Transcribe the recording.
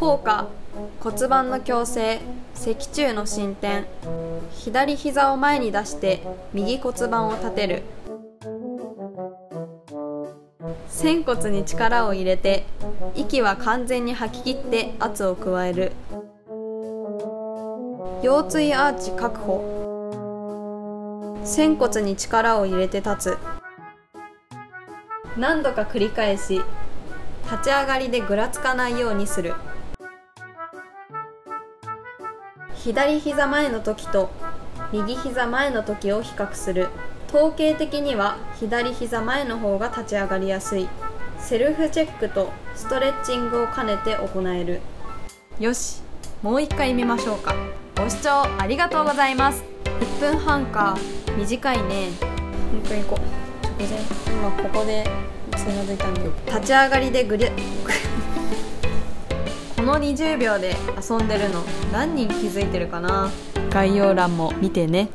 効果骨盤の矯正脊柱の進展左膝を前に出して右骨盤を立てる。仙骨に力を入れて息は完全に吐き切って圧を加える。腰椎アーチ確保。仙骨に力を入れて立つ。何度か繰り返し立ち上がりでぐらつかないようにする。左膝前の時と右膝前の時を比較する。統計的には左膝前の方が立ち上がりやすい。セルフチェックとストレッチングを兼ねて行える。よしもう一回見ましょうか。ご視聴ありがとうございます。1分半か。短いね。本当にこう。直前今ここでつまずいたんで。立ち上がりでぐりゃこの20秒で遊んでるの何人気づいてるかな？概要欄も見てね。